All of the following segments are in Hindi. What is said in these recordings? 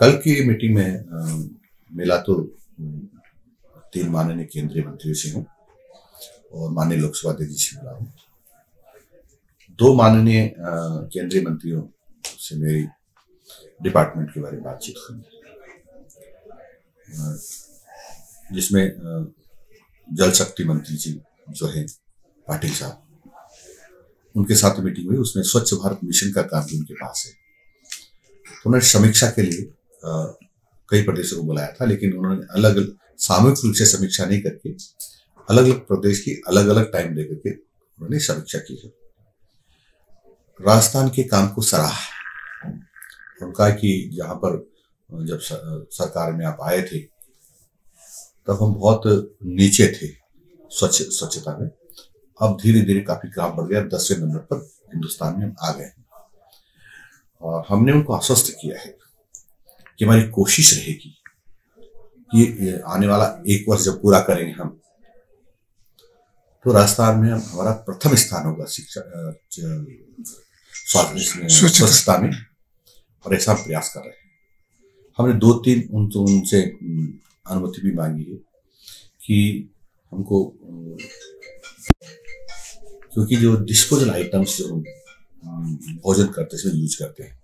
कल की मीटिंग में मिला तो तीन माननीय केंद्रीय मंत्रियों से हूँ और माननीय लोकसभा अध्यक्ष से मिला हूँ। दो माननीय केंद्रीय मंत्रियों से मेरी डिपार्टमेंट के बारे में बातचीत हुई। जिसमें जल शक्ति मंत्री जी जो है, पाटिल साहब, उनके साथ मीटिंग हुई। उसमें स्वच्छ भारत मिशन का काम भी उनके पास है। तो उन्होंने समीक्षा के लिए कई प्रदेशों को बुलाया था, लेकिन उन्होंने अलग सामूहिक रूप से समीक्षा नहीं करके अलग अलग प्रदेश की अलग अलग टाइम देकर के उन्होंने समीक्षा की है। राजस्थान के काम को सराहा। उनका कि जहाँ पर जब सरकार में आप आए थे, तब हम बहुत नीचे थे स्वच्छ, स्वच्छता में। अब धीरे धीरे काफ़ी ग्राफ बढ़ गया, दसवें नंबर पर हिंदुस्तान में हम आ गए और हमने उनको आश्वस्त किया है। कि हमारी कोशिश रहेगी। कि आने वाला एक वर्ष जब पूरा करेंगे हम तो राजस्थान में हम हमारा प्रथम स्थान होगा शिक्षा स्वच्छता। में। और ऐसा प्रयास कर रहे हैं। हमने दो तीन उन तो उनसे अनुमति भी मांगी है कि हमको क्योंकि जो डिस्पोजल आइटम्स जो भोजन करते हैं यूज़ करते हैं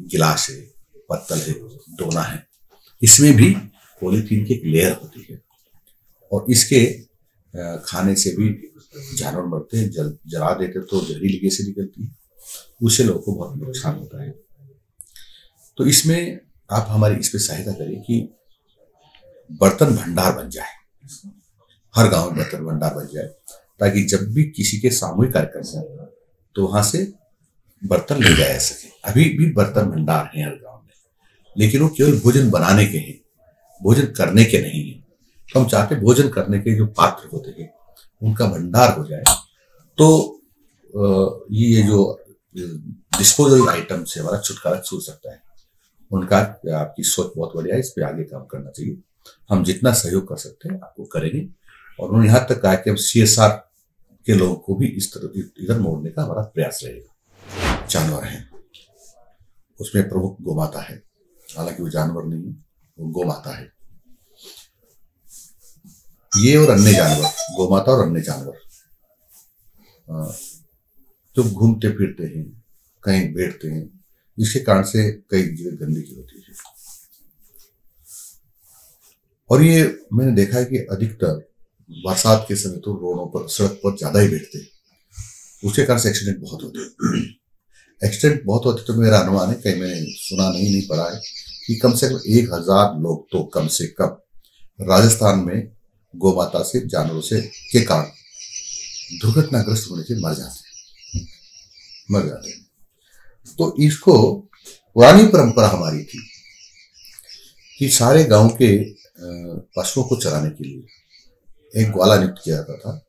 गिलास है पत्तल है डोना है। इसमें भी पॉलीथीन की एक लेयर होती है। और इसके खाने से भी जानवर मरते हैं, जल, जला देते तो जहरीली गैसें निकलती है। उससे लोगों को बहुत नुकसान होता है। तो इसमें आप हमारी इस पर सहायता करें कि बर्तन भंडार बन जाए। हर गाँव में बर्तन भंडार बन जाए, ताकि जब भी किसी के सामूहिक कार्यक्रम हो तो वहाँ से बर्तन ले जाया सके। अभी भी बर्तन भंडार है हर गाँव लेकिन वो केवल भोजन बनाने के हैं, भोजन करने के नहीं है। तो हम चाहते भोजन करने के जो पात्र होते हैं, उनका भंडार हो जाए। तो ये जो डिस्पोजल आइटम से हमारा छुटकारा छूट सकता है। उनका, आपकी सोच बहुत बढ़िया है, इस पर आगे काम करना चाहिए। हम जितना सहयोग कर सकते हैं, आपको करेंगे। और उन्होंने यहाँ तक कहा कि हम सी के लोगों को भी इस तरह, इधर मोड़ने का हमारा प्रयास रहेगा। जानवर है। उसमें प्रमुख गोमाता है। हालाँकि वो जानवर नहीं, वो गोमाता है। ये और अन्य जानवर, गोमाता और अन्य जानवर। जो घूमते फिरते हैं, कहीं बैठते हैं, जिसके कारण से कई जगह गंदगी होती है। और ये मैंने देखा है कि अधिकतर बरसात के समय तो रोडों पर, सड़क पर ज़्यादा ही बैठते हैं। उसके कारण से एक्सीडेंट बहुत होते हैं। एक्सीडेंट बहुत होते तो मेरा अनुमान है, कहीं मैंने सुना नहीं नहीं पढ़ा है कि कम से कम एक हज़ार लोग तो कम से कम राजस्थान में गौ से जानवरों से के कारण दुर्घटनाग्रस्त होने से मर जाते हैं। मर जाते हैं। तो इसको पुरानी परंपरा हमारी थी कि सारे गाँव के पशुओं को चराने के लिए एक ग्वाला नियुक्त किया जाता था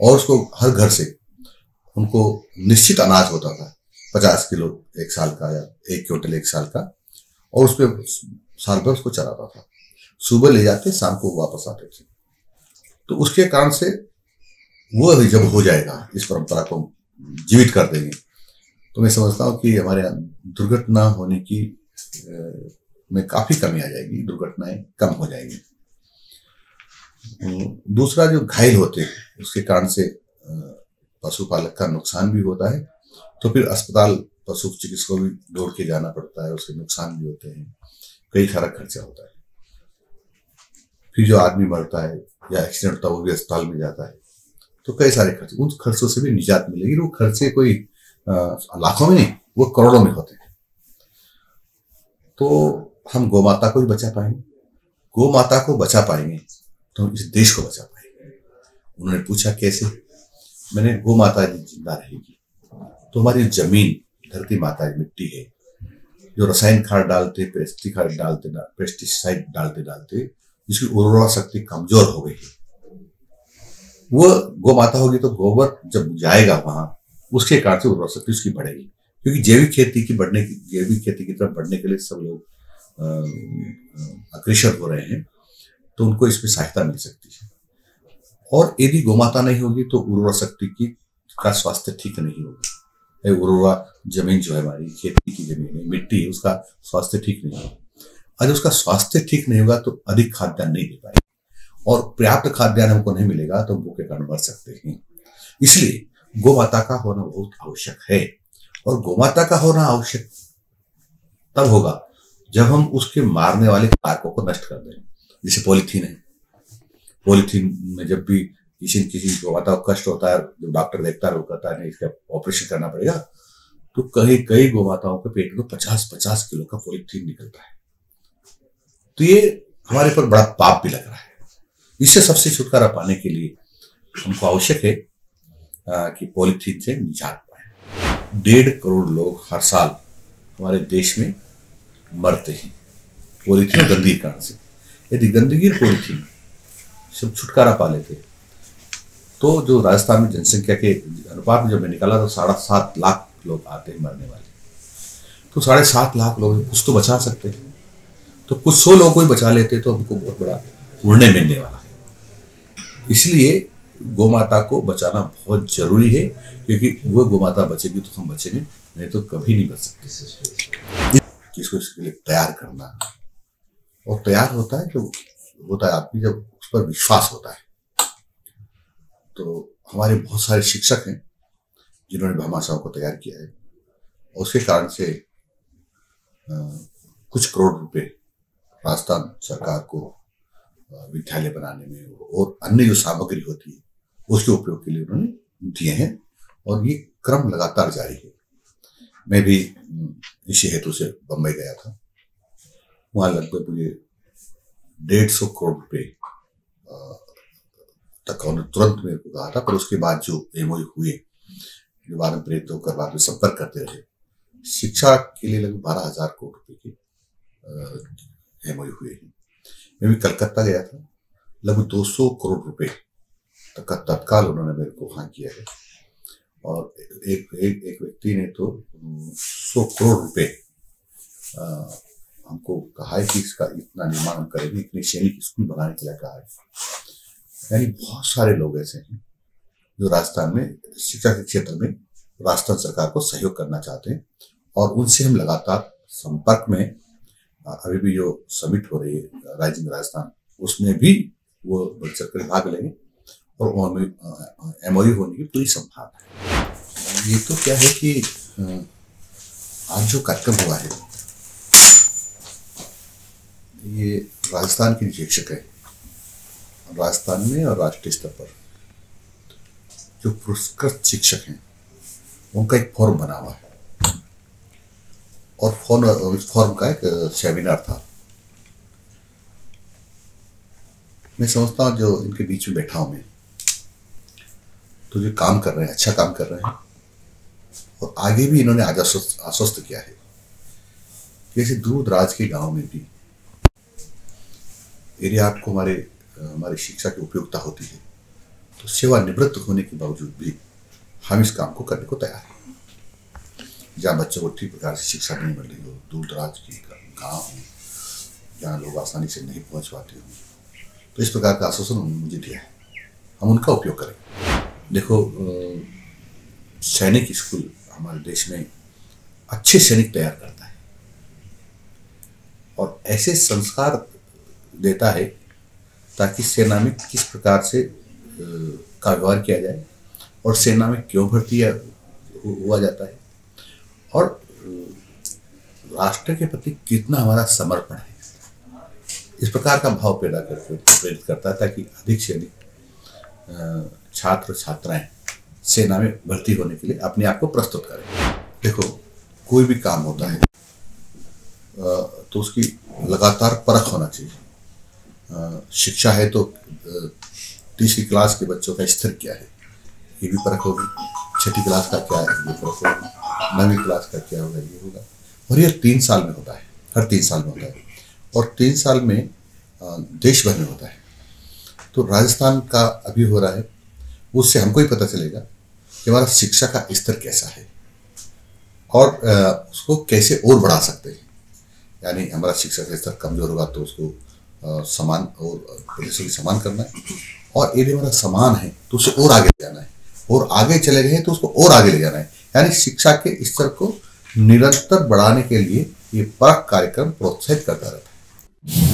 और उसको हर घर से उनको निश्चित अनाज होता था। पचास किलो एक साल का या एक क्विंटल एक साल का, और उस पर साल भर उसको चलाता था। सुबह ले जाते शाम को वापस आते थे। तो उसके कारण से वो अभी जब हो जाएगा, इस परंपरा को जीवित कर देंगे। तो मैं समझता हूँ कि हमारे यहाँ दुर्घटना होने की में काफ़ी कमी आ जाएगी, दुर्घटनाएँ कम हो जाएँगी। दूसरा जो घायल होते हैं, उसके कारण से पशुपालक का नुकसान भी होता है। तो फिर अस्पताल पशु चिकित्सक भी दौड़ के जाना पड़ता है, उसके नुकसान भी होते हैं। कई सारा खर्चा होता है। फिर जो आदमी मरता है या एक्सीडेंट होता है, वो भी अस्पताल में जाता है। तो कई सारे खर्चे, उन खर्चों से भी निजात मिलेगी। वो खर्चे कोई लाखों में नहीं, वो करोड़ों में होते हैं। तो हम गौ माता को भी बचा पाएँगे। गौ माता को बचा पाएँगे तो हम इस देश को बचा पाएँगे। उन्होंने पूछा कैसे? मैंने गौ माता ज़िंदा रहेगी। तो हमारी ज़मीन धरती माता की मिट्टी है। जो रसायन खाद डालते पेस्टिसाइड डालते पेस्टिसाइड डालते डालते, जिसकी उर्वरा शक्ति कमज़ोर हो गई है। वो गौ माता होगी तो गोबर जब जाएगा वहाँ, उसके कारण से उर्वरा शक्ति उसकी बढ़ेगी। क्योंकि जैविक खेती की बढ़ने की, जैविक खेती की तरफ़ बढ़ने के लिए सब लोग अग्रसर हो रहे हैं तो उनको इसमें सहायता मिल सकती है। और यदि गोमाता नहीं होगी तो उर्वरा शक्ति की, का स्वास्थ्य ठीक नहीं होगा। उर्वरा ज़मीन जो है हमारी, खेती की ज़मीन है, मिट्टी है, उसका स्वास्थ्य ठीक नहीं है। आज उसका स्वास्थ्य ठीक नहीं होगा तो अधिक खाद्यान्न नहीं दे पाएगा और पर्याप्त खाद्यान्न हमको नहीं मिलेगा तो भूखे कारण मर सकते हैं। इसलिए गोमाता का होना बहुत आवश्यक है और गोमाता का होना आवश्यक तब होगा जब हम उसके मारने वाले कारकों को नष्ट कर दें। जैसे पॉलीथीन है। पॉलीथीन में जब भी किसी न किसी को कष्ट होता है जब डॉक्टर देखता है वो कहता है इसका ऑपरेशन करना पड़ेगा तो कई कई गोमाताओं के पेट में पचास पचास किलो का पॉलीथीन निकलता है। तो ये हमारे पर बड़ा पाप भी लग रहा है। इससे सबसे छुटकारा पाने के लिए हमको आवश्यक है कि पॉलीथीन से निजात पाए। डेढ़ करोड़ लोग हर साल हमारे देश में मरते हैं पॉलीथीन गंदगी कारण से। यदि गंदगी पॉलीथीन सब छुटकारा पा लेते तो जो राजस्थान में जनसंख्या के अनुपात में जब मैं निकाला तो साढ़े सात लाख लोग आते हैं मरने वाले। तो साढ़े सात लाख लोग कुछ तो बचा सकते हैं। तो कुछ सौ लोग को ही बचा लेते तो हमको बहुत बड़ा पुण्य मिलने वाला है। इसलिए गौ माता को बचाना बहुत ज़रूरी है, क्योंकि वो गौ माता बचेगी तो हम बचेंगे, नहीं तो कभी नहीं बच सकते। किसको इसके लिए तैयार करना? और तैयार होता है जो होता है आदमी जब उस पर विश्वास होता है। तो हमारे बहुत सारे शिक्षक हैं जिन्होंने भामाशाह को तैयार किया है। और उसके कारण से आ, कुछ करोड़ रुपए राजस्थान सरकार को विद्यालय बनाने में और अन्य जो सामग्री होती है उसके उपयोग के लिए उन्होंने दिए हैं। और ये क्रम लगातार जारी है। मैं भी इसी हेतु से बम्बई गया था। वहाँ लगभग मुझे डेढ़ सौ करोड़ रुपए तक उन्होंने तुरंत मेरे को कहा था पर उसके बाद जो एमओयू हुए में प्रेरित होकर बाद में संपर्क करते रहे शिक्षा के लिए लगभग बारह हज़ार करोड़ रुपए के एमओयू हुए हैं। मैं भी कलकत्ता गया था लगभग दो सौ करोड़ रुपए तक का तत्काल उन्होंने मेरे को वहाँ किया है। और एक एक, एक व्यक्ति ने तो सौ करोड़ रुपए हमको कहा है कि इसका इतना निर्माण करेंगे इतनी सैनिक स्कूल बनाने के लिए कहा है। यानी बहुत सारे लोग ऐसे हैं जो राजस्थान में, शिक्षा के क्षेत्र में राजस्थान सरकार को सहयोग करना चाहते हैं और उनसे हम लगातार संपर्क में अभी भी जो समिट हो रही है राइजिंग राजस्थान, उसमें भी वो बढ़ चढ़ भाग लेंगे और एमओयू होने की पूरी संभावना है। ये तो क्या है कि आज जो कार्यक्रम हुआ है, ये राजस्थान के शिक्षक है। राजस्थान में और राष्ट्रीय स्तर पर। जो पुरस्कृत शिक्षक हैं, उनका एक फॉर्म बना हुआ है। और फॉर्म फॉर्म का एक, सेमिनार था। मैं समझता हूँ जो इनके बीच में बैठा हूँ मैं तो जो काम कर रहे हैं अच्छा काम कर रहे हैं, और आगे भी इन्होंने आज आश्वस्त किया है। जैसे दूर दराज के गाँव में भी यदि आपको हमारे हमारी शिक्षा की उपयोगिता होती है तो सेवानिवृत्त होने के बावजूद भी हम इस काम को करने को तैयार हैं। जहाँ बच्चों को ठीक प्रकार से शिक्षा नहीं मिल रही हो, दूर दराज की गाँव हो जहाँ लोग आसानी से नहीं पहुँच पाते हो तो इस प्रकार का आश्वासन उन्होंने मुझे दिया है। हम उनका उपयोग करें। देखो सैनिक स्कूल हमारे देश में अच्छे सैनिक तैयार करता है और ऐसे संस्कार देता है ताकि सेना में किस प्रकार से का व्यवहार किया जाए और सेना में क्यों भर्ती हुआ जाता है। और राष्ट्र के प्रति कितना हमारा समर्पण है। इस प्रकार का भाव पैदा करके प्रेरित करता है ताकि अधिक से अधिक छात्र छात्राएँ सेना में भर्ती होने के लिए अपने आप को प्रस्तुत करें। देखो, कोई भी काम होता है तो उसकी लगातार परख होना चाहिए। शिक्षा है तो तीसरी क्लास के बच्चों का स्तर क्या है? ये भी परख होगी। छठी क्लास का क्या है? ये परख होगी। नवीं क्लास का क्या होगा? ये होगा। और ये तीन साल में होता है। हर तीन साल में होता है। और तीन साल में देश भर में होता है। तो राजस्थान का अभी हो रहा है। उससे हमको ही पता चलेगा कि हमारा शिक्षा का स्तर कैसा है। और उसको कैसे और बढ़ा सकते हैं। यानी हमारा शिक्षा का स्तर कमज़ोर होगा तो उसको समान और पुलिस की समान करना है। और यदि मेरा समान है तो उसे और आगे जाना है। और आगे चले गए तो उसको और आगे ले जाना है। यानी शिक्षा के स्तर को निरंतर बढ़ाने के लिए ये परख कार्यक्रम प्रोत्साहित करता रहता है।